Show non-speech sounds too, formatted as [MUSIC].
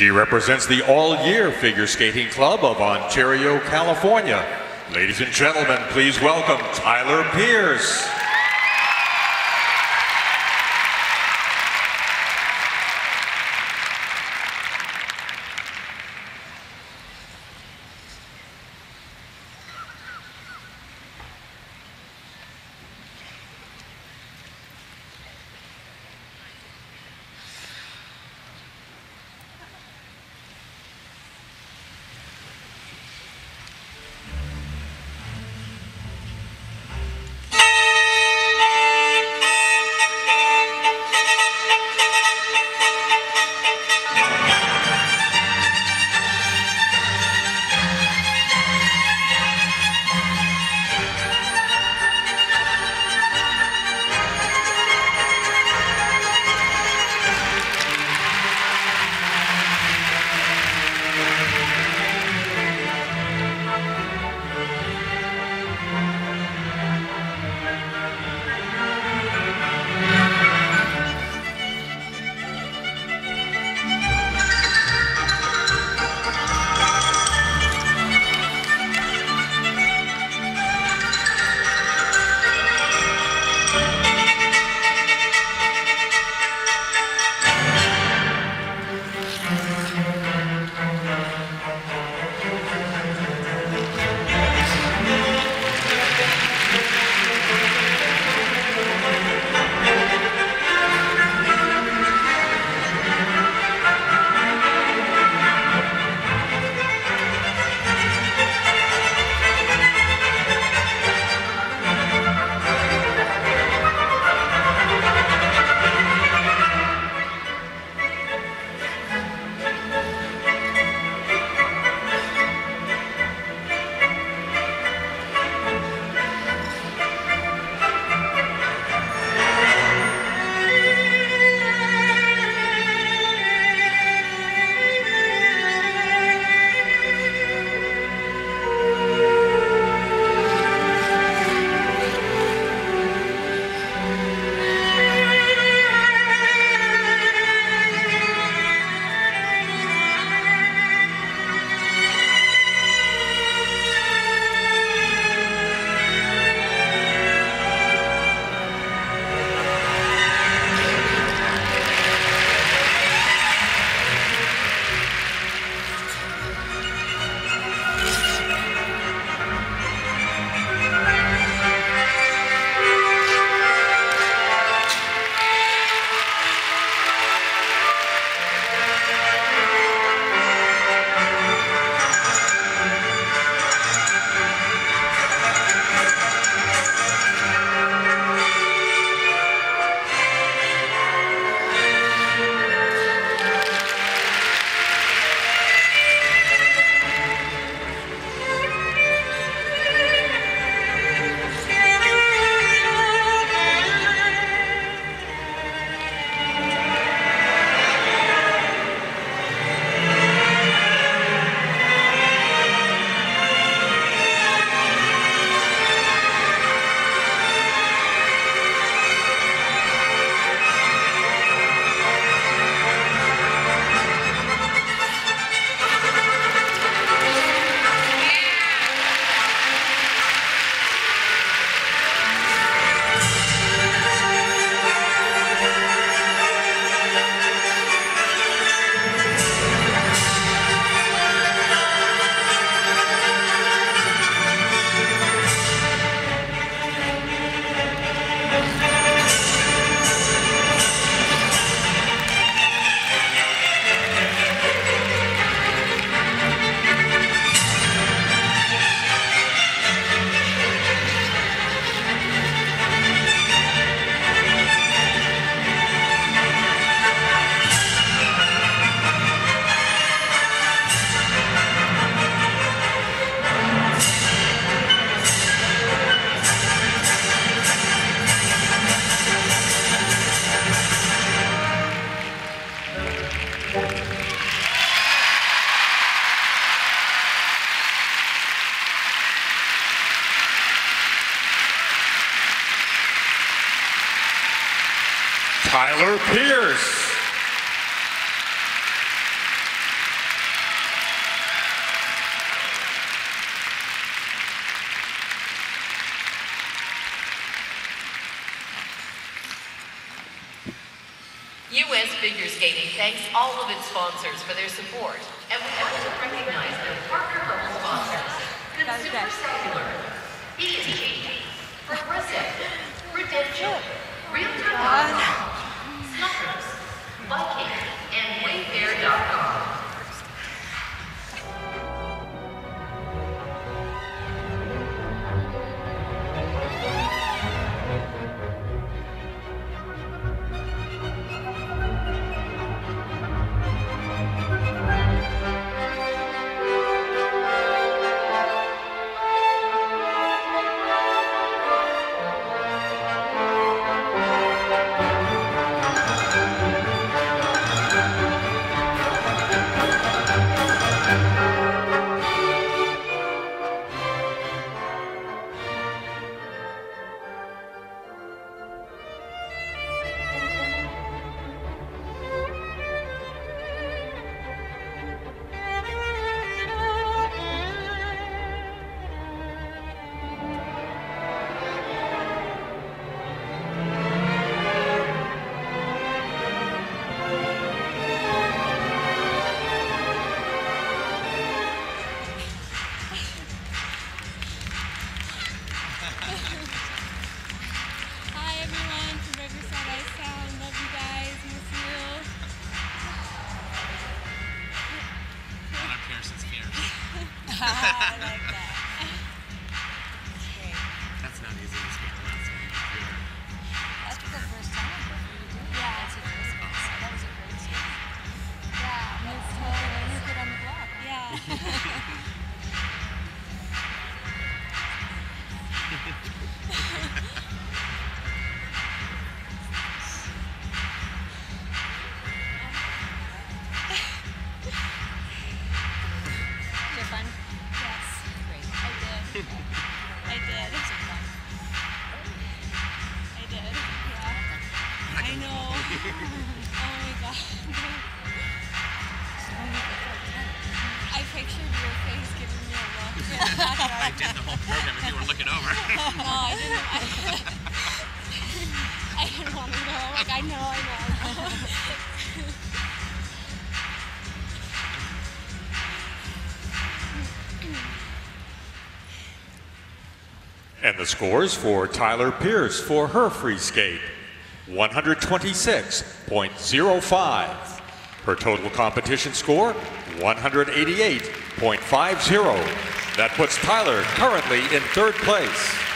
She represents the All Year Figure Skating Club of Ontario, California. Ladies and gentlemen, please welcome Tyler Pierce. Tyler Pierce. U.S. Figure Skating thanks all of its sponsors for their support, and we want to recognize their partner-level sponsors, Consumer Cellular, ESG, Progressive, Redemption, Real Time. [LAUGHS] [LAUGHS] Oh like I pictured your face giving me a look. [LAUGHS] I did the whole program if you were looking over. [LAUGHS] No, I didn't. I, [LAUGHS] I didn't want to know. Like I know, I know. I know. And the scores for Tyler Pierce for her free skate 126.05. Her total competition score 188.50. That puts Tyler currently in third place.